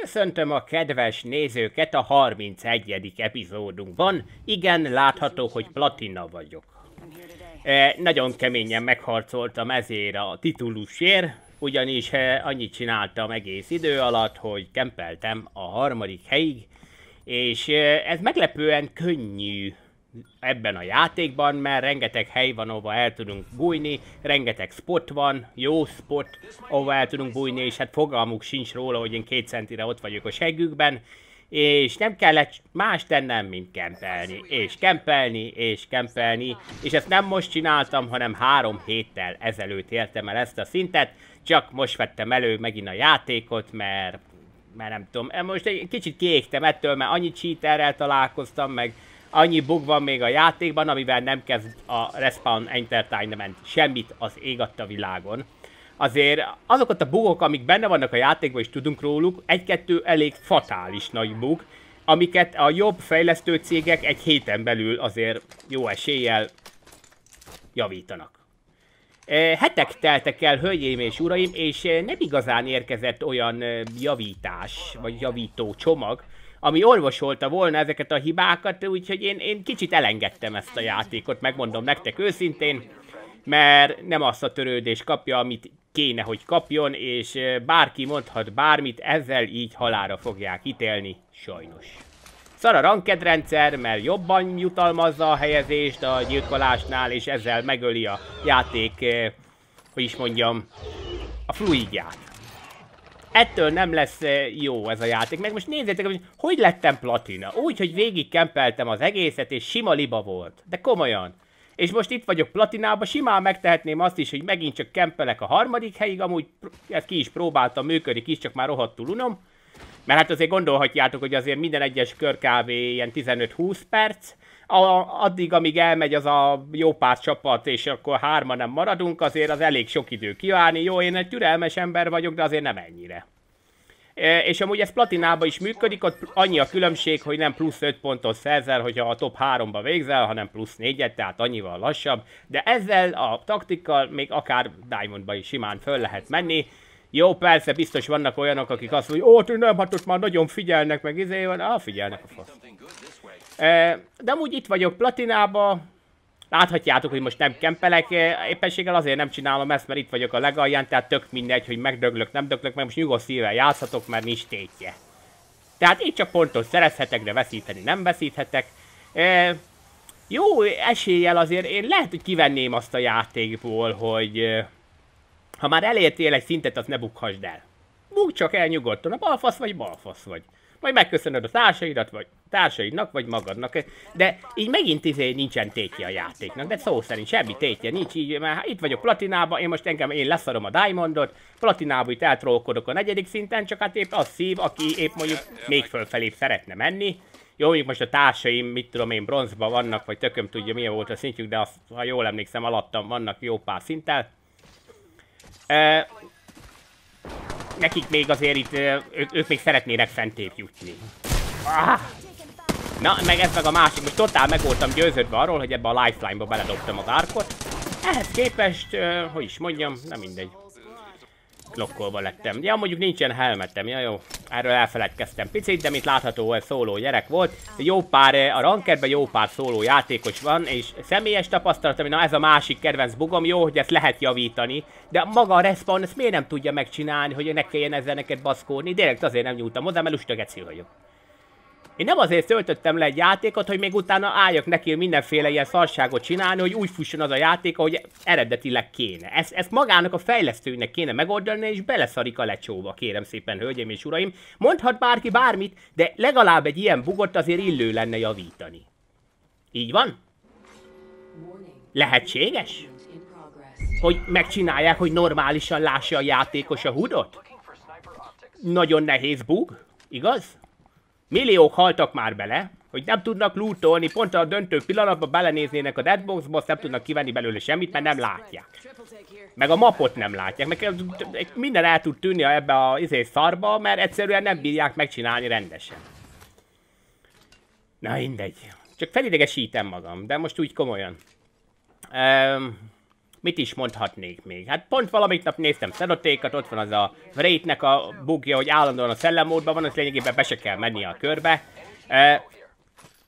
Köszöntöm a kedves nézőket a 31. epizódunkban. Igen, látható, hogy platina vagyok. E, nagyon keményen megharcoltam ezért a titulusért, ugyanis e, annyit csináltam egész idő alatt, hogy kempeltem a harmadik helyig, és e, ez meglepően könnyű ebben a játékban, mert rengeteg hely van, ahova el tudunk bújni, rengeteg spot van, jó spot, ahova el tudunk bújni, és hát fogalmuk sincs róla, hogy én két centire ott vagyok a seggükben, és nem kellett más tennem, mint kempelni, és kempelni, és kempelni, és ezt nem most csináltam, hanem három héttel ezelőtt értem el ezt a szintet, csak most vettem elő megint a játékot, mert, mert nem tudom, most egy kicsit kiégtem ettől, mert annyi cheaterrel találkoztam, meg annyi bug van még a játékban, amivel nem kezd a Respawn Entertainment semmit az ég a világon. Azért azokat a bugok, amik benne vannak a játékban, és tudunk róluk, egy-kettő elég fatális nagy bug, amiket a jobb fejlesztő cégek egy héten belül azért jó eséllyel javítanak. Hetek teltek el, hölgyeim és uraim, és nem igazán érkezett olyan javítás, vagy javító csomag, ami orvosolta volna ezeket a hibákat, úgyhogy én, én kicsit elengedtem ezt a játékot, megmondom nektek őszintén, mert nem azt a törődést kapja, amit kéne, hogy kapjon, és bárki mondhat bármit, ezzel így halára fogják ítélni, sajnos. Szar a ranked rendszer, mert jobban jutalmazza a helyezést a gyilkolásnál, és ezzel megöli a játék, hogy is mondjam, a fluidját ettől nem lesz eh, jó ez a játék. Meg most nézzétek, hogy hogy lettem platina. Úgy, hogy végig kempeltem az egészet, és sima liba volt. De komolyan. És most itt vagyok platinába, simán megtehetném azt is, hogy megint csak kempelek a harmadik helyig, amúgy ezt ki is próbáltam, működik is, csak már rohadtul unom. Mert hát azért gondolhatjátok, hogy azért minden egyes kör kb. ilyen 15-20 perc, a, addig, amíg elmegy az a jó pár csapat, és akkor hárma nem maradunk, azért az elég sok idő kiállni. Jó, én egy türelmes ember vagyok, de azért nem ennyire. E, és amúgy ez platinában is működik, ott annyi a különbség, hogy nem plusz 5 pontot szerzel, hogyha a top 3-ba végzel, hanem plusz 4-et, tehát annyival lassabb. De ezzel a taktikkal még akár Diamondba is simán föl lehet menni. Jó, persze, biztos vannak olyanok, akik azt mondják, ó, nem, hát ott már nagyon figyelnek, meg izé van, ah, figyelnek a fasz. De amúgy itt vagyok platinába, Láthatjátok, hogy most nem kempelek, éppenséggel azért nem csinálom ezt, mert itt vagyok a legalján, tehát tök mindegy, hogy megdöglök, nem döglök, mert most nyugodt szívvel játszhatok, mert nincs tétje. Tehát így csak pontot szerezhetek, de veszíteni nem veszíthetek. E, jó eséllyel azért én lehet, hogy kivenném azt a játékból, hogy ha már elértél egy szintet, azt ne bukhasd el. Bukd csak el nyugodtan, a balfasz vagy balfasz vagy majd megköszönöd a társaidat, vagy társaidnak, vagy magadnak. De így megint izé nincsen tétje a játéknak, de szó szerint semmi tétje nincs így, mert itt vagyok platinába, én most engem, én leszarom a Diamondot, platinába itt eltrólkodok a negyedik szinten, csak hát épp az szív, aki épp mondjuk még fölfelé szeretne menni. Jó, mondjuk most a társaim, mit tudom én, bronzban vannak, vagy tököm tudja milyen volt a szintjük, de azt, ha jól emlékszem, alattam vannak jó pár szinttel. E nekik még azért itt, ők, ők még szeretnének fentébb jutni. Ah! Na, meg ez meg a másik, most totál meg voltam győződve arról, hogy ebbe a lifeline-ba beledobtam az árkot. Ehhez képest, hogy is mondjam, nem mindegy klokkolva lettem. Ja, mondjuk nincsen helmetem, ja jó, erről elfeledkeztem picit, de mint látható, ez szóló gyerek volt. Jó pár, eh, a rankerben jó pár szóló játékos van, és személyes tapasztalatom, na ez a másik kedvenc bugom, jó, hogy ezt lehet javítani, de maga a respawn ezt miért nem tudja megcsinálni, hogy ne kelljen ezzel neked baszkódni, direkt azért nem nyúltam hozzá, mert lusta vagyok. Én nem azért töltöttem le egy játékot, hogy még utána álljak neki mindenféle ilyen szarságot csinálni, hogy úgy fusson az a játék, ahogy eredetileg kéne. Ezt, ezt magának a fejlesztőnek kéne megoldani, és beleszarik a lecsóba, kérem szépen, hölgyeim és uraim. Mondhat bárki bármit, de legalább egy ilyen bugot azért illő lenne javítani. Így van? Lehetséges? Hogy megcsinálják, hogy normálisan lássa a játékos a hudot? Nagyon nehéz bug, igaz? Milliók haltak már bele, hogy nem tudnak lootolni, pont a döntő pillanatban belenéznének a deadboxba, azt nem tudnak kivenni belőle semmit, mert nem látják. Meg a mapot nem látják, meg minden el tud tűnni ebbe a izé szarba, mert egyszerűen nem bírják megcsinálni rendesen. Na mindegy. Csak felidegesítem magam, de most úgy komolyan. Um, mit is mondhatnék még? Hát pont valamit nap néztem szedotékat, ott van az a Wraith-nek a bugja, hogy állandóan a szellemmódban van, az lényegében be se kell menni a körbe. E,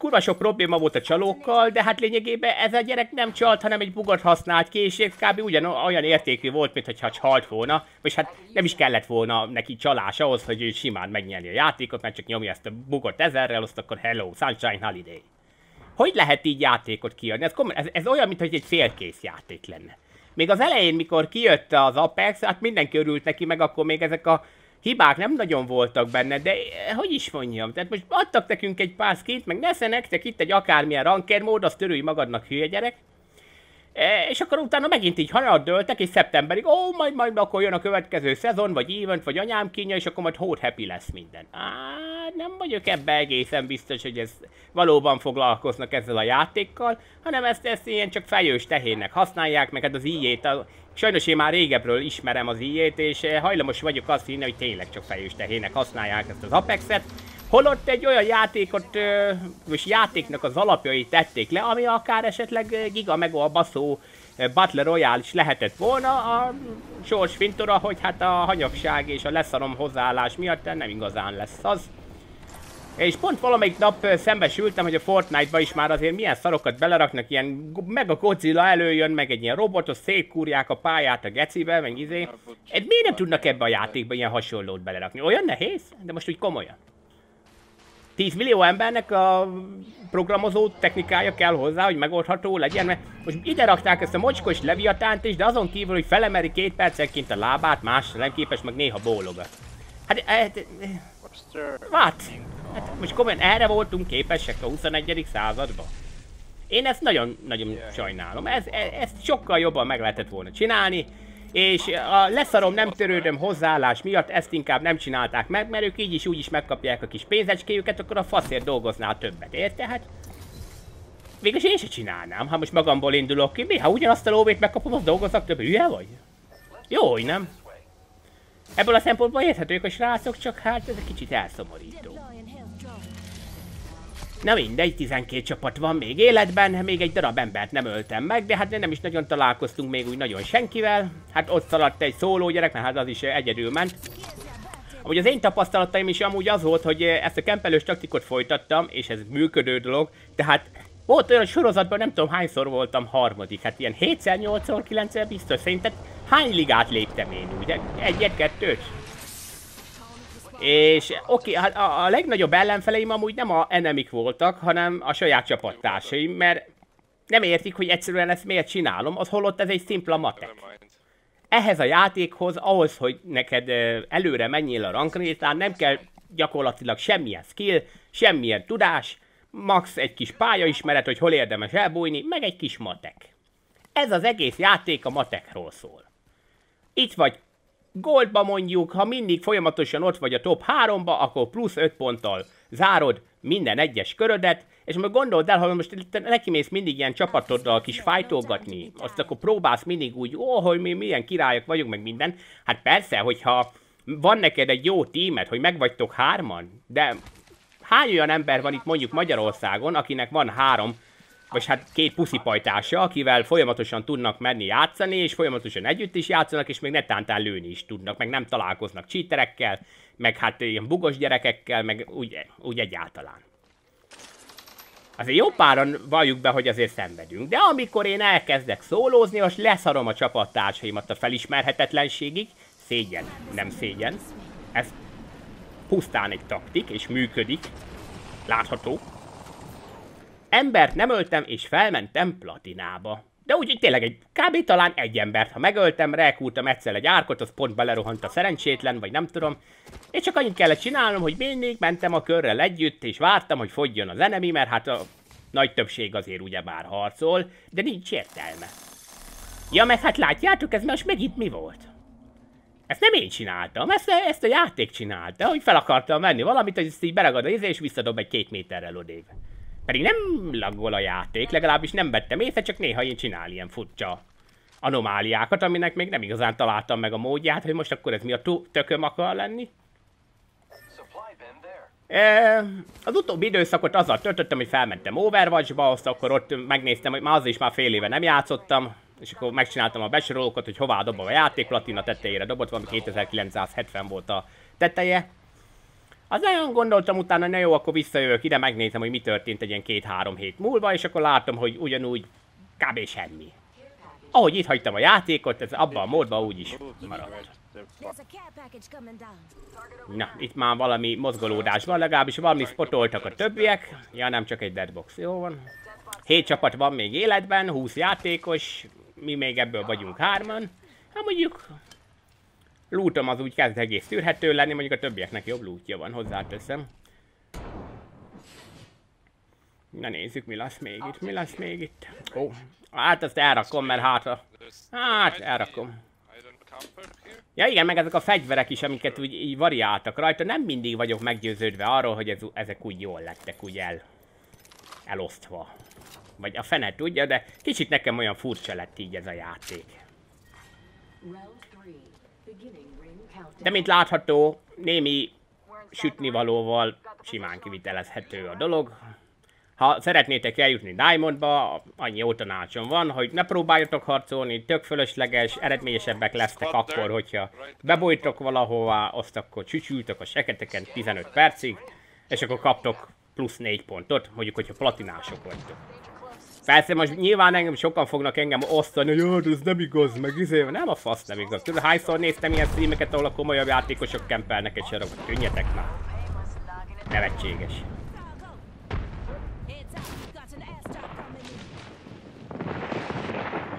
kurva sok probléma volt a csalókkal, de hát lényegében ez a gyerek nem csalt, hanem egy bugot használt ki, és kb. ugyan olyan értékű volt, mint hogyha halt volna, és hát nem is kellett volna neki csalás ahhoz, hogy ő simán megnyerni a játékot, mert csak nyomja ezt a bugot ezerrel, azt akkor hello, Sunshine Holiday. Hogy lehet így játékot kiadni? Ez, ez, ez olyan, mintha egy félkész játék lenne. Még az elején, mikor kijött az Apex, hát mindenki örült neki, meg akkor még ezek a hibák nem nagyon voltak benne, de eh, hogy is mondjam, tehát most adtak nekünk egy pár skint, meg nesze nektek itt egy akármilyen ranker mód, azt törülj magadnak hülye gyerek. E, és akkor utána megint így hanadt döltek, és szeptemberig, ó, majd, majd akkor jön a következő szezon, vagy event, vagy anyám kínja, és akkor majd hót happy lesz minden. Á, nem vagyok ebbe egészen biztos, hogy ez valóban foglalkoznak ezzel a játékkal, hanem ezt, ezt ilyen csak fejős tehénnek használják, meg hát az ijét, a, sajnos én már régebről ismerem az ijét, és eh, hajlamos vagyok azt hinni, hogy tényleg csak fejős tehének használják ezt az Apexet, Holott egy olyan játékot, most játéknak az alapjait tették le, ami akár esetleg Giga meg a baszó Battle Royale is lehetett volna, a sors fintora, hogy hát a hanyagság és a leszarom hozzáállás miatt nem igazán lesz az. És pont valamelyik nap szembesültem, hogy a Fortnite-ba is már azért milyen szarokat beleraknak, ilyen meg a Godzilla előjön, meg egy ilyen robotos, szétkúrják a pályát a gecibe, meg izé. Miért nem tudnak ebbe a játékba ilyen hasonlót belerakni? Olyan nehéz? De most úgy komolyan. 10 millió embernek a programozó technikája kell hozzá, hogy megoldható legyen, mert most ide rakták ezt a mocskos leviatánt is, de azon kívül, hogy felemeri két percenként a lábát, más nem képes, meg néha bólogat. Hát, hát, hát, hát most komolyan erre voltunk képesek a 21. században. Én ezt nagyon-nagyon sajnálom. Ez, ez, ezt sokkal jobban meg lehetett volna csinálni és a leszarom nem törődöm hozzáállás miatt ezt inkább nem csinálták meg, mert ők így is úgy is megkapják a kis pénzecskéjüket, akkor a faszért dolgoznál többet, érte? Hát végülis én se csinálnám, ha most magamból indulok ki. Mi, ha ugyanazt a lóvét megkapom, az dolgozok több, hülye vagy? Jó, hogy nem. Ebből a szempontból érthetők a srácok, csak hát ez egy kicsit elszomorító. Na mindegy, 12 csapat van még életben, még egy darab embert nem öltem meg, de hát nem is nagyon találkoztunk még úgy nagyon senkivel. Hát ott szaladt egy szóló gyerek, mert hát az is egyedül ment. Amúgy az én tapasztalataim is amúgy az volt, hogy ezt a kempelős taktikot folytattam, és ez működő dolog, tehát volt olyan sorozatban, nem tudom hányszor voltam harmadik, hát ilyen 7-szer, 8-szor, 9-szer biztos, szerinted hány ligát léptem én úgy? Egyet, kettőt? És oké, okay, hát a, a legnagyobb ellenfeleim amúgy nem a enemik voltak, hanem a saját csapattársaim, mert nem értik, hogy egyszerűen ezt miért csinálom, az holott ez egy szimpla matek. Ehhez a játékhoz, ahhoz, hogy neked előre menjél a rankrétán, nem kell gyakorlatilag semmilyen skill, semmilyen tudás, max egy kis pályaismeret, hogy hol érdemes elbújni, meg egy kis matek. Ez az egész játék a matekról szól. Itt vagy Goldba mondjuk, ha mindig folyamatosan ott vagy a top 3-ba, akkor plusz 5 ponttal zárod minden egyes körödet, és most gondold el, ha most nekimész mindig ilyen csapatoddal kis fájtolgatni, azt akkor próbálsz mindig úgy, ó, hogy mi milyen királyok vagyunk, meg minden. Hát persze, hogyha van neked egy jó tímet, hogy megvagytok hárman, de hány olyan ember van itt mondjuk Magyarországon, akinek van három vagy hát két puszipajtása, akivel folyamatosan tudnak menni játszani, és folyamatosan együtt is játszanak, és még netántán lőni is tudnak, meg nem találkoznak cheaterekkel, meg hát ilyen bugos gyerekekkel, meg úgy, úgy egyáltalán. Azért jó páran valljuk be, hogy azért szenvedünk, de amikor én elkezdek szólózni, most leszarom a csapattársaimat a felismerhetetlenségig, szégyen, nem szégyen, ez pusztán egy taktik, és működik, látható, Embert nem öltem, és felmentem platinába. De úgy, tényleg egy kb. talán egy embert, ha megöltem, rekúrtam egyszer egy árkot, az pont belerohant a szerencsétlen, vagy nem tudom. És csak annyit kellett csinálnom, hogy mindig mentem a körrel együtt, és vártam, hogy fogjon az enemi, mert hát a nagy többség azért ugyebár harcol, de nincs értelme. Ja, meg hát látjátok, ez most megint mi volt? Ezt nem én csináltam, ezt, ezt a játék csinálta, hogy fel akartam menni valamit, hogy ezt így beragad a izé, és visszadob egy két méterrel odébb. Pedig nem laggol a játék, legalábbis nem vettem észre, csak néha én csinál ilyen furcsa anomáliákat, aminek még nem igazán találtam meg a módját, hogy most akkor ez mi a tököm akar lenni. E, az utóbbi időszakot azzal töltöttem, hogy felmentem Overwatch-ba, azt akkor ott megnéztem, hogy már az is már fél éve nem játszottam, és akkor megcsináltam a besorolókat, hogy hová dobom a játék, platina tetejére dobott, valami 2970 volt a teteje. Az nagyon gondoltam utána, na jó, akkor visszajövök ide, megnézem, hogy mi történt egy ilyen két-három hét múlva, és akkor látom, hogy ugyanúgy kb. semmi. Ahogy itt hagytam a játékot, ez abban a módban úgy is maradt. Na, itt már valami mozgolódás van, legalábbis valami spotoltak a többiek. Ja, nem csak egy deadbox, jó van. Hét csapat van még életben, 20 játékos, mi még ebből vagyunk hárman. Hát mondjuk lootom az úgy kezd egész tűrhető lenni, mondjuk a többieknek jobb lootja van, hozzáteszem. Na nézzük, mi lesz még itt, mi lesz még itt. Ó, hát azt elrakom, mert hátra... Hát, elrakom. Ja igen, meg ezek a fegyverek is, amiket úgy így variáltak rajta, nem mindig vagyok meggyőződve arról, hogy ez, ezek úgy jól lettek úgy el, elosztva. Vagy a fene tudja, de kicsit nekem olyan furcsa lett így ez a játék. De mint látható, némi sütnivalóval simán kivitelezhető a dolog. Ha szeretnétek eljutni Diamondba, annyi jó tanácsom van, hogy ne próbáljatok harcolni, tök fölösleges, eredményesebbek lesztek akkor, hogyha bebújtok valahová, azt akkor csücsültök a seketeken 15 percig, és akkor kaptok plusz 4 pontot, mondjuk, hogyha platinások vagytok. Persze most nyilván engem sokan fognak engem osztani, hogy ez nem igaz, meg izé, nem a fasz nem igaz. Tudod, hányszor néztem ilyen streameket, ahol a komolyabb játékosok kempelnek egy sarokot, tűnjetek már. Nevetséges.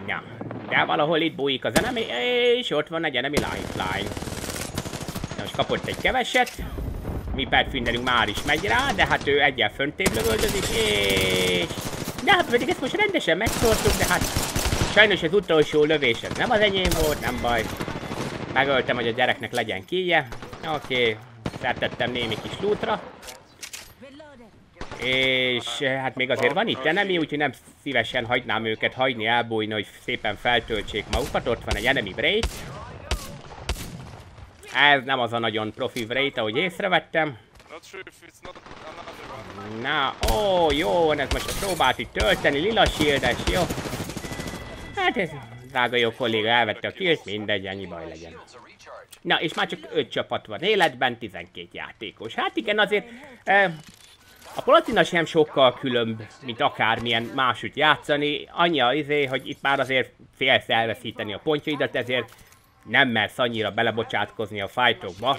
Ja, de valahol itt bújik az enemi, és ott van egy enemi lifeline. Most kapott egy keveset. Mi Pathfinderünk már is megy rá, de hát ő egyen föntébb lövöldözik, és de hát pedig ezt most rendesen megszórtuk, de hát sajnos az utolsó lövés nem az enyém volt, nem baj. Megöltem, hogy a gyereknek legyen kíje. Oké, okay. szertettem némi kis lútra. És hát még azért van itt enemi, úgyhogy nem szívesen hagynám őket hagyni, elbújni, hogy szépen feltöltsék magukat. Ott van egy enemy braid. Ez nem az a nagyon profi braid, ahogy észrevettem. Na, ó, jó, ez most próbált itt tölteni, lila shieldes, jó. Hát ez drága jó kolléga elvette a kilt, mindegy, ennyi baj legyen. Na, és már csak 5 csapat van életben, 12 játékos. Hát igen, azért eh, a platina sem sokkal különb, mint akármilyen másút játszani. Annyi az izé, hogy itt már azért félsz elveszíteni a pontjaidat, ezért nem mersz annyira belebocsátkozni a fightokba.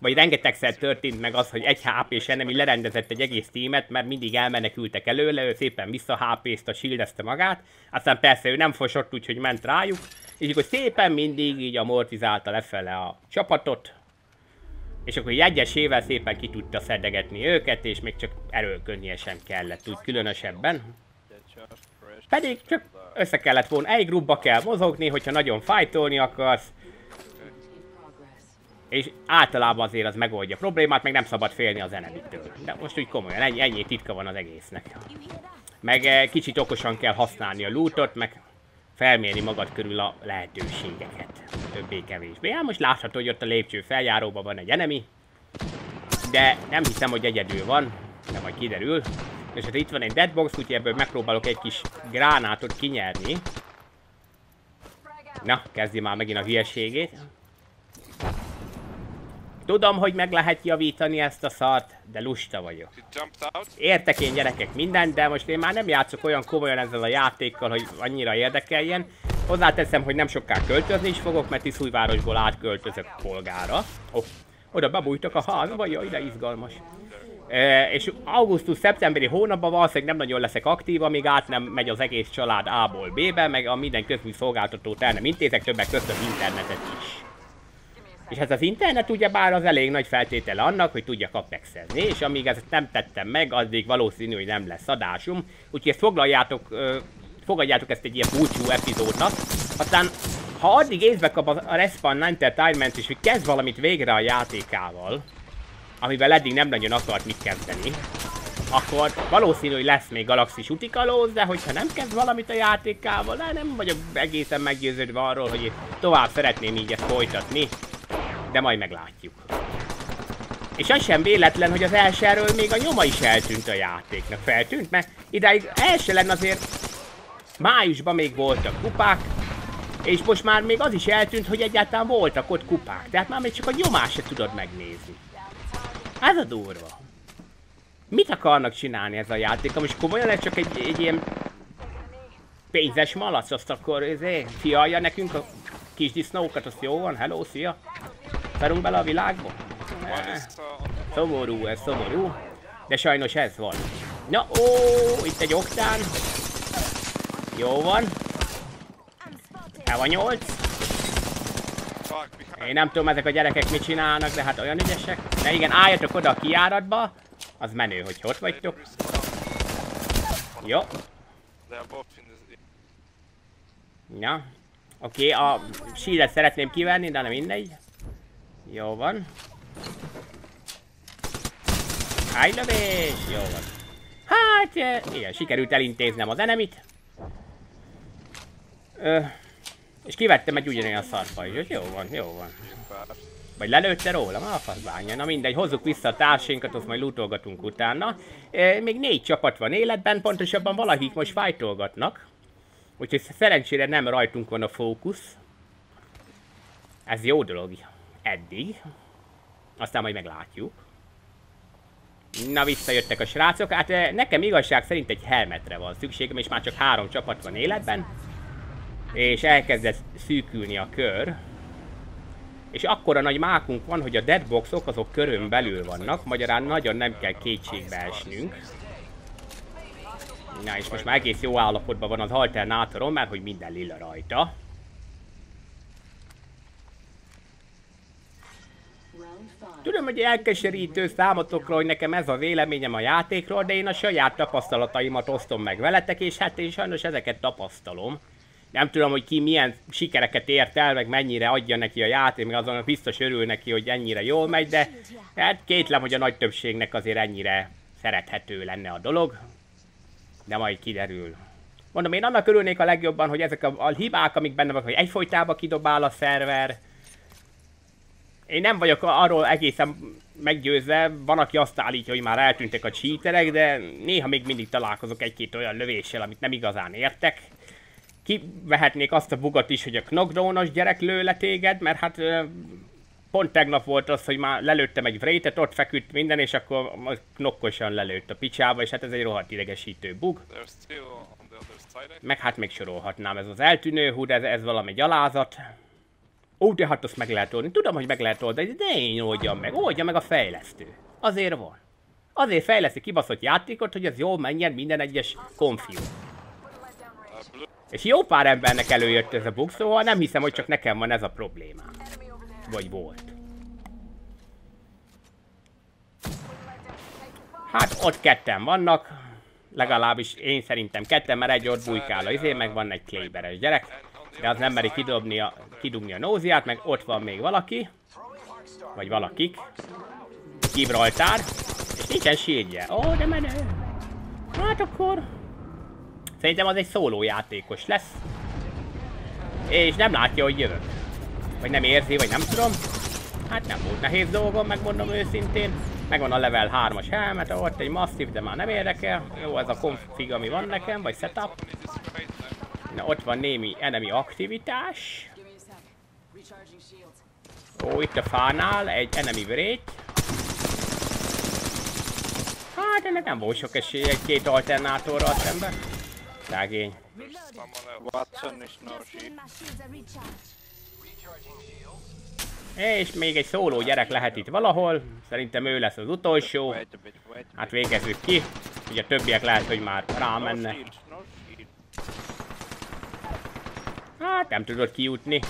Vagy rengetegszer történt meg az, hogy egy hp enemi lerendezett egy egész tímet, mert mindig elmenekültek előle, ő szépen vissza hp a shieldezte magát, aztán persze ő nem fosott, úgyhogy ment rájuk, és akkor szépen mindig így amortizálta lefele a csapatot, és akkor egyesével szépen ki tudta szedegetni őket, és még csak erőlködnie sem kellett úgy különösebben. Pedig csak össze kellett volna, egy grupba kell mozogni, hogyha nagyon fájtolni akarsz. És általában azért az megoldja a problémát, meg nem szabad félni az enemitől. De most úgy komolyan, ennyi, ennyi titka van az egésznek. Meg eh, kicsit okosan kell használni a lootot, meg felmérni magad körül a lehetőségeket. Többé-kevésbé. Hát most látható, hogy ott a lépcső feljáróban van egy enemi. De nem hiszem, hogy egyedül van. De majd kiderül. És hát itt van egy deadbox, úgyhogy ebből megpróbálok egy kis gránátot kinyerni. Na, kezdi már megint a hülyeségét. Tudom, hogy meg lehet javítani ezt a szart, de lusta vagyok. Értek én gyerekek mindent, de most én már nem játszok olyan komolyan ezzel a játékkal, hogy annyira érdekeljen. Hozzáteszem, hogy nem sokkal költözni is fogok, mert Tiszújvárosból átköltözök polgára. Oh, oda bebújtak a házba, jaj, de izgalmas. És augusztus-szeptemberi hónapban valószínűleg nem nagyon leszek aktív, amíg át nem megy az egész család A-ból B-be, meg a minden közmű szolgáltatót el nem intézek, többek között internetet is. És ez az internet ugyebár az elég nagy feltétele annak, hogy tudjak megszerzni, és amíg ezt nem tettem meg, addig valószínű, hogy nem lesz adásum. Úgyhogy ezt foglaljátok, fogadjátok ezt egy ilyen búcsú epizódnak. Aztán, ha addig észbe kap a Respawn Entertainment is, hogy kezd valamit végre a játékával, amivel eddig nem nagyon akart mit kezdeni, akkor valószínű, hogy lesz még galaxis utikalóz, de hogyha nem kezd valamit a játékával, de nem vagyok egészen meggyőződve arról, hogy tovább szeretném így ezt folytatni, de majd meglátjuk. És az sem véletlen, hogy az elsőről még a nyoma is eltűnt a játéknak. Feltűnt, mert idáig első lenne azért Májusban még voltak kupák, és most már még az is eltűnt, hogy egyáltalán voltak ott kupák. Tehát már még csak a nyomás se tudod megnézni. Ez a durva. Mit akarnak csinálni ez a játék? Most komolyan ez csak egy, egy ilyen pénzes malac, azt akkor ezé, fialja nekünk a kis disznókat, azt jó van, hello, szia. Szerünk bele a világba? Ne. Szomorú, ez szomorú. De sajnos ez van. Na, ó, itt egy oktán. Jó van. El van nyolc. Én nem tudom ezek a gyerekek mit csinálnak, de hát olyan ügyesek. De igen, álljatok oda a kiáratba. Az menő, hogy ott vagytok. Jó. Ja. Oké, a sílet szeretném kivenni, de nem mindegy. Jó van. Hájlövés! Jó van. Hát, eh, igen, sikerült elintéznem az enemit. Ö, és kivettem egy ugyanolyan szarfajzsot. Jó van, jó van. Vagy lelőtte róla? Ma a faszbánya. Na mindegy, hozzuk vissza a társainkat, azt majd lootolgatunk utána. E, még négy csapat van életben, pontosabban valakik most fájtolgatnak. Úgyhogy szerencsére nem rajtunk van a fókusz. Ez jó dolog. Eddig. Aztán majd meglátjuk. Na, visszajöttek a srácok. Hát eh, nekem igazság szerint egy helmetre van szükségem, és már csak három csapat van életben. És elkezdett szűkülni a kör. És akkora nagy mákunk van, hogy a deadboxok azok körön belül vannak, magyarán nagyon nem kell kétségbe esnünk. Na és most már egész jó állapotban van az alternátorom, mert hogy minden lila rajta. Tudom, hogy elkeserítő számotokra, hogy nekem ez a véleményem a játékról, de én a saját tapasztalataimat osztom meg veletek, és hát én sajnos ezeket tapasztalom. Nem tudom, hogy ki milyen sikereket ért el, meg mennyire adja neki a játék, meg azon biztos örül neki, hogy ennyire jól megy, de hát kétlem, hogy a nagy többségnek azért ennyire szerethető lenne a dolog. De majd kiderül. Mondom, én annak örülnék a legjobban, hogy ezek a, a hibák, amik benne vannak, hogy egyfolytában kidobál a szerver, én nem vagyok arról egészen meggyőzve, van, aki azt állítja, hogy már eltűntek a cheaterek, de néha még mindig találkozok egy-két olyan lövéssel, amit nem igazán értek. Kivehetnék azt a bugot is, hogy a knockdownos gyerek lő le téged, mert hát pont tegnap volt az, hogy már lelőttem egy vrétet, ott feküdt minden, és akkor knokkosan lelőtt a picsába, és hát ez egy rohadt idegesítő bug. Meg hát még sorolhatnám, ez az eltűnő húd, ez, ez valami gyalázat. Ó, de hát azt meg lehet oldani. Tudom, hogy meg lehet oldani, de én oldjam meg. Oldja meg a fejlesztő. Azért van. Azért fejleszti kibaszott játékot, hogy az jól menjen minden egyes konfiú. És jó pár embernek előjött ez a bug, szóval nem hiszem, hogy csak nekem van ez a probléma. Vagy volt. Hát ott ketten vannak. Legalábbis én szerintem ketten, mert egy ott bujkál a izé, meg van egy kléberes gyerek. De az nem meri kidobni a, kidugni a nóziát, meg ott van még valaki. Vagy valakik. Gibraltár. És nincsen sírje. Ó, de menő. Hát akkor... Szerintem az egy szóló játékos lesz. És nem látja, hogy jövök. Vagy nem érzi, vagy nem tudom. Hát nem volt nehéz dolgom, megmondom őszintén. Megvan a level 3-as helmet, ott egy masszív, de már nem érdekel. Jó, ez a config, ami van nekem, vagy setup. Na, ott van némi enemi aktivitás. Ó, itt a fánál egy enemy vrét. Hát ennek nem volt sok esély egy-két alternátorral szemben. Szegény. És még egy szóló gyerek lehet itt valahol. Szerintem ő lesz az utolsó. Hát végezzük ki. Ugye a többiek lehet, hogy már rámennek. Hát nem tudod kijutni.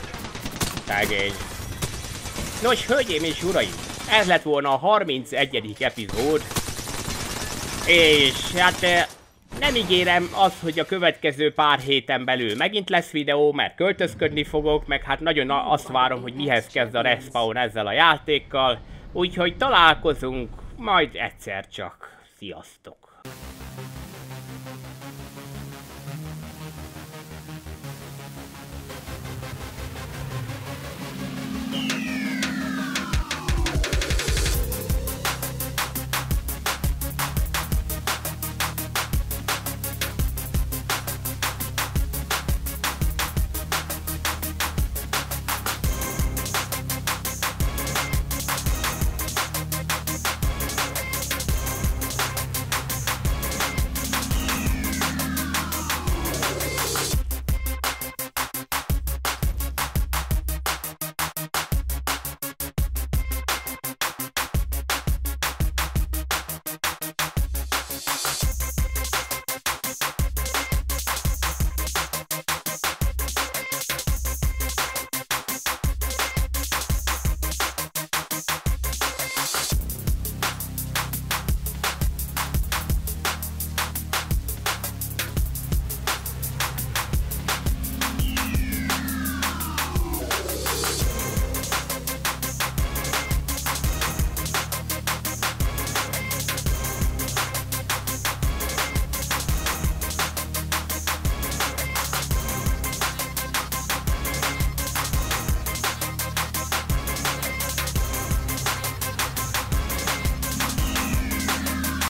Szegény. Nos, hölgyeim és uraim, ez lett volna a 31. epizód. És hát eh, nem ígérem azt, hogy a következő pár héten belül megint lesz videó, mert költözködni fogok, meg hát nagyon azt várom, hogy mihez kezd a Respawn ezzel a játékkal. Úgyhogy találkozunk majd egyszer csak. Sziasztok!